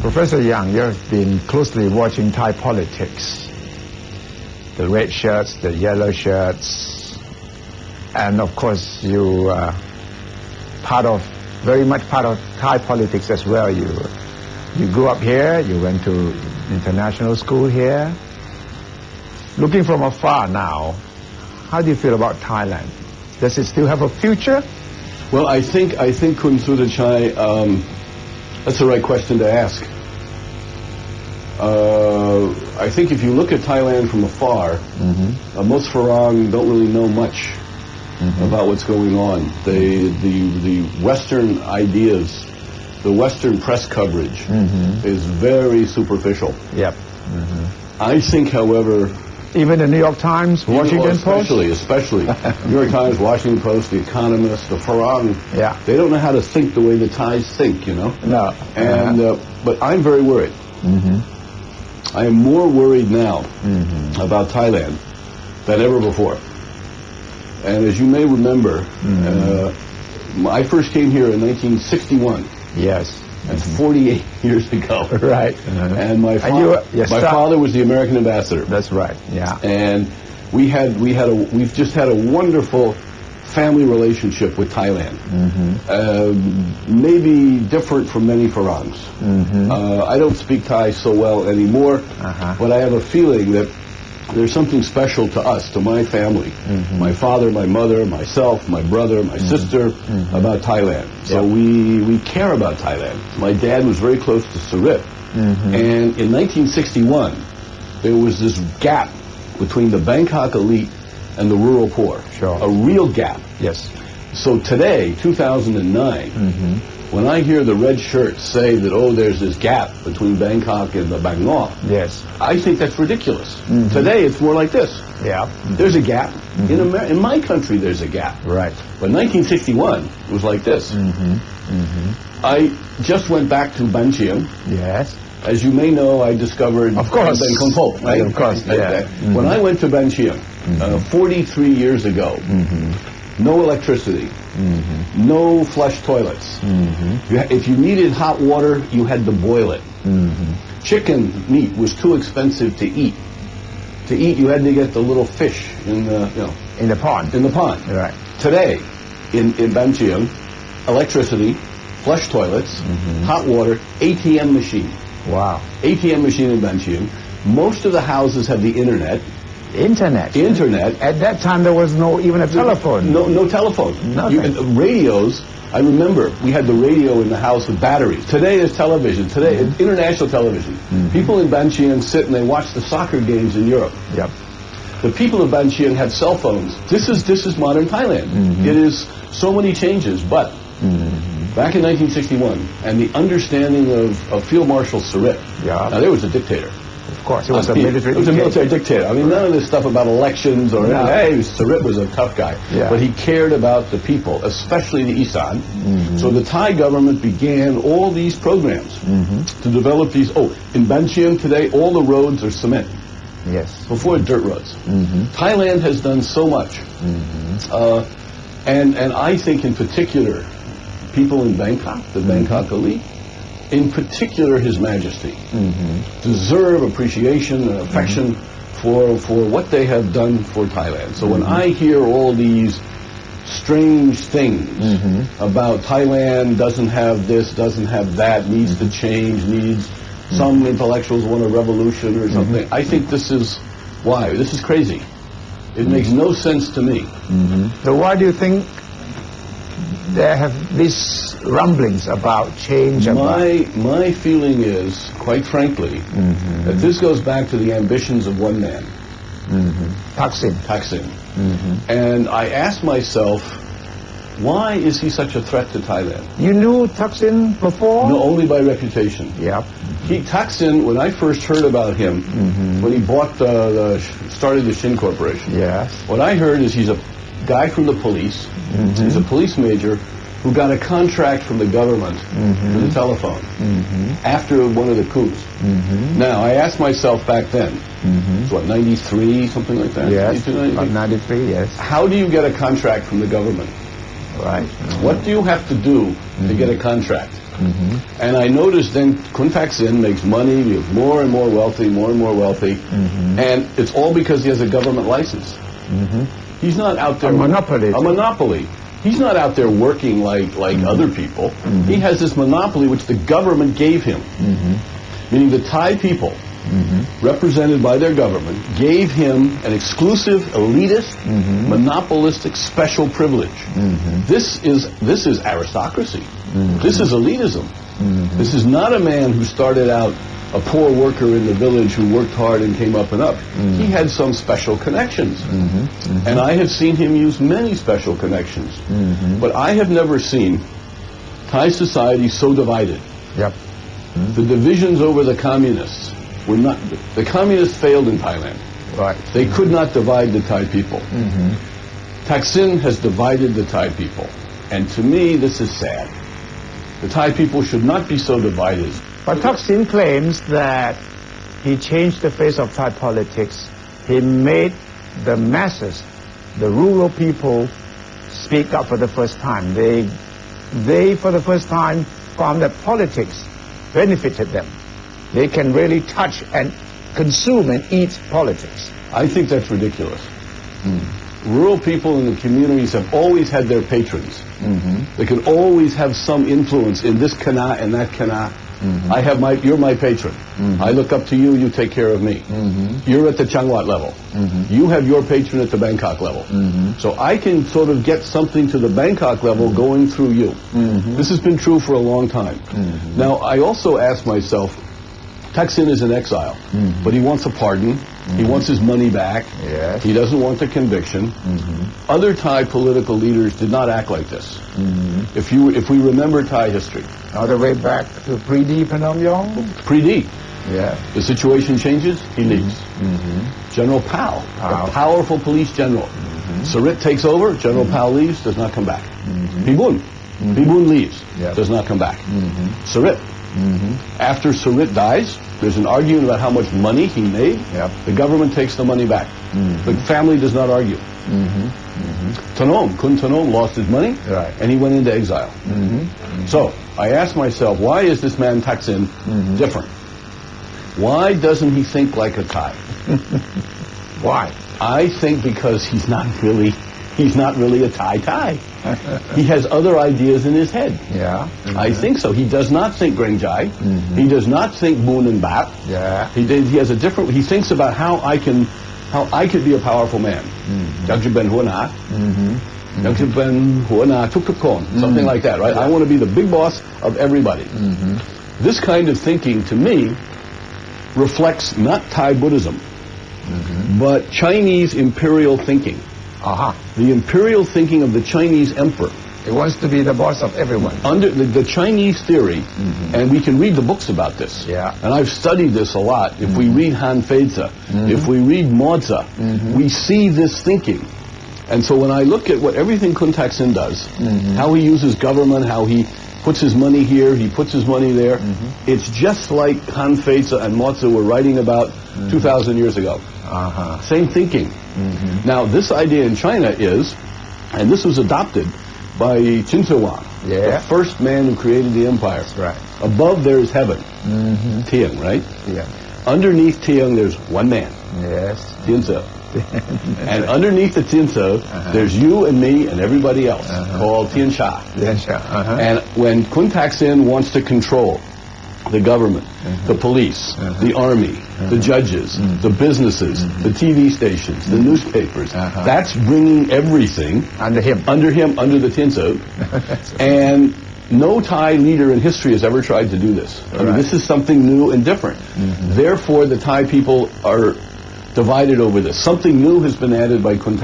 Professor Young, you've been closely watching Thai politics. The red shirts, the yellow shirts, and of course you are part of, very much part of Thai politics as well. You, you grew up here, you went to international school here. Looking from afar now, how do you feel about Thailand? Does it still have a future? Well, I think, I think Kun Suthichai um, that's the right question to ask. Uh, I think if you look at Thailand from afar, uh, most Farang don't really know much about what's going on. They, the the Western ideas, the Western press coverage is very superficial. yep I think, however, even the New York Times Washington Post especially, especially New York Times, Washington Post, The Economist, the Farang, Yeah. they don't know how to think the way the Thais think, you know. no And uh, but I'm very worried. Mm-hmm. I am more worried now about Thailand than ever before. And as you may remember, uh, I first came here in 1961. yes That's 48 years ago. right And my, And fa- you- yes, my stop. father was the American ambassador. that's right yeah and we had we had a we've just had a wonderful family relationship with Thailand. Uh, maybe different from many Farangs. Uh, I don't speak Thai so well anymore, Uh-huh. but I have a feeling that there's something special to us, to my family, mm-hmm. my father, my mother, myself, my brother, my mm-hmm. sister, mm-hmm. about Thailand. So Yeah. we we care about Thailand. My dad was very close to Sarit, and in 1961 there was this gap between the Bangkok elite and the rural poor. Sure. A real gap. yes So today, 2009, when I hear the red shirts say that, oh, there's this gap between Bangkok and the Bangkok, yes I think that's ridiculous. Today, it's more like this. yeah There's a gap. In, Amer- in my country, there's a gap. right But 1961 was like this. Mm-hmm. I just went back to Banchiang. yes As you may know, I discovered Of course. Ben right? Of course, yeah. uh, When I went to Banchiang uh, 43 years ago, no electricity, mm-hmm. no flush toilets. Mm-hmm. You ha- if you needed hot water, you had to boil it. Mm-hmm. Chicken meat was too expensive to eat. To eat, you had to get the little fish in the, you know, in the pond in the pond. right Today, in, in Banchiang, electricity, flush toilets, hot water, ATM machine. wow ATM machine in Banchiang. Most of the houses have the internet. Internet Internet. at that time there was no even a telephone No, no telephone. Nothing. You- uh, radios. I remember we had the radio in the house with batteries. Today is television. Today Mm-hmm. it's international television. People in Banchiang sit and they watch the soccer games in Europe. yep The people of Banchiang have cell phones. This is this is modern Thailand. Mm-hmm. It is so many changes, but back in 1961, and the understanding of, of Field Marshal Sarit. Yeah. Now there was a dictator. Of course it was a military It was a military dictator. I mean, none of this stuff about elections or No. hey, Sarit was a tough guy. Yeah. But he cared about the people, especially the Isan. Mm-hmm. So the Thai government began all these programs Mm-hmm. to develop these. Oh, in Banchiang today, all the roads are cement. yes Before dirt roads. Mm-hmm. Thailand has done so much. Uh, and, and I think in particular, people in Bangkok, the Bangkok elite, in particular His Majesty, mm-hmm. deserve appreciation and affection mm-hmm. for, for what they have done for Thailand. So when mm-hmm. I hear all these strange things about Thailand doesn't have this, doesn't have that, needs to change, needs some intellectuals want a revolution or something. I think this is why. This is crazy. It makes no sense to me. so why do you think there have these rumblings about change about My my feeling is, quite frankly, mm-hmm. that this goes back to the ambitions of one man, mm-hmm. Thaksin Thaksin. Mm-hmm. And I ask myself, why is he such a threat to Thailand? you knew Thaksin before? No, only by reputation. yep. He Thaksin, when I first heard about him, when he bought the, the started the Shin Corporation. yes. What I heard is he's a guy from the police. Mm-hmm. He's a police major who got a contract from the government mm-hmm. for the telephone mm-hmm. after one of the coups. Now, I asked myself back then, it's what, 93, something like that? yes 93? yes How do you get a contract from the government? right What do you have to do to get a contract? And I noticed then Kun Thaksin makes money, he gets more and more wealthy, more and more wealthy, and it's all because he has a government license. He's not out there A monopoly. A monopoly. He's not out there working like like other people. Mm-hmm. He has this monopoly which the government gave him, mm-hmm. meaning the Thai people. Mm-hmm. Represented by their government, gave him an exclusive, elitist, monopolistic, special privilege. This is this is aristocracy. This is elitism. This is not a man who started out a poor worker in the village who worked hard and came up and up. He mm. had some special connections. Mm-hmm, mm-hmm. And I have seen him use many special connections. Mm-hmm. But I have never seen Thai society so divided. Yep. The divisions over the communists were not, the communists failed in Thailand. Right. They could not divide the Thai people. Thaksin has divided the Thai people. And to me, this is sad. The Thai people should not be so divided. But Thaksin claims that he changed the face of Thai politics. He made the masses, the rural people, speak up for the first time. They, they for the first time found that politics benefited them. They can really touch and consume and eat politics. I think that's ridiculous. Hmm. Rural people in the communities have always had their patrons. Mm-hmm. They can always have some influence in this kana and that kana. Mm-hmm. I have my, you're my patron. Mm-hmm. I look up to you, you take care of me. You're at the Changwat level. You have your patron at the Bangkok level. So I can sort of get something to the Bangkok level going through you. This has been true for a long time. Now, I also ask myself, Thaksin is in exile, mm-hmm. but he wants a pardon. He mm-hmm. wants his money back. Yes. He doesn't want the conviction. Mm-hmm. Other Thai political leaders did not act like this. If you, if we remember Thai history, All the way back to Pridi Phnom pre-D, Yeah. the situation changes, he leaves. General Pao, Pao. a powerful police general. Sarit takes over, General Pao leaves, does not come back. Pibun, Pibun leaves, Yep. does not come back. Sarit. Mm-hmm. After Sarit dies, there's an argument about how much money he made. Yep. The government takes the money back. Mm-hmm. The family does not argue. Mm-hmm. Tanom, Kun Tanom lost his money, Right. and he went into exile. So I asked myself, why is this man Thaksin different? Why doesn't he think like a Thai? Why? I think because he's not really, he's not really a Thai Thai. he has other ideas in his head. Yeah. I think so. He does not think Grenjai. Mm-hmm. He does not think Boon and Bat. Yeah. He, did, he has a different. He thinks about how I can, how I could be a powerful man. Mm-hmm. Dr. Ben Huana. Mm-hmm. Dr. Ben Huana Tuktukon. Something like that, right? I want to be the big boss of everybody. This kind of thinking, to me, reflects not Thai Buddhism, but Chinese imperial thinking. Aha. The imperial thinking of the Chinese emperor. He wants to be the boss of everyone. under the, the Chinese theory, mm-hmm. and we can read the books about this. Yeah. And I've studied this a lot. If we mm-hmm. read Han Feizi, mm-hmm. if we read Mozi, we see this thinking. And so when I look at what everything Kun Thaksin does, how he uses government, how he puts his money here, he puts his money there, it's just like Han Feizi and Mozi were writing about Mm-hmm. 2,000 years ago. Uh-huh. Same thinking. Mm-hmm. Now, this idea in China is, and this was adopted by Qin Shi Huang, Yeah. the first man who created the empire. That's Right. Above there is heaven, mm-hmm. Tian, right? Yeah. Underneath Tian, there's one man, Yes. Tian Tzu. and underneath the Tian Tzu, uh-huh. there's you and me and everybody else, uh-huh. called Tian Sha. Sure. Uh-huh. And when Kun Thaksin wants to control the government, uh-huh. the police, uh-huh. the army, uh-huh. the judges, mm. the businesses, mm-hmm. the TV stations, the mm-hmm. newspapers, Uh-huh. that's bringing everything Under him. under him, under the Tinsu. and no Thai leader in history has ever tried to do this. I mean, Right. this is something new and different. Mm-hmm. Therefore, the Thai people are divided over this. Something new has been added by Kun.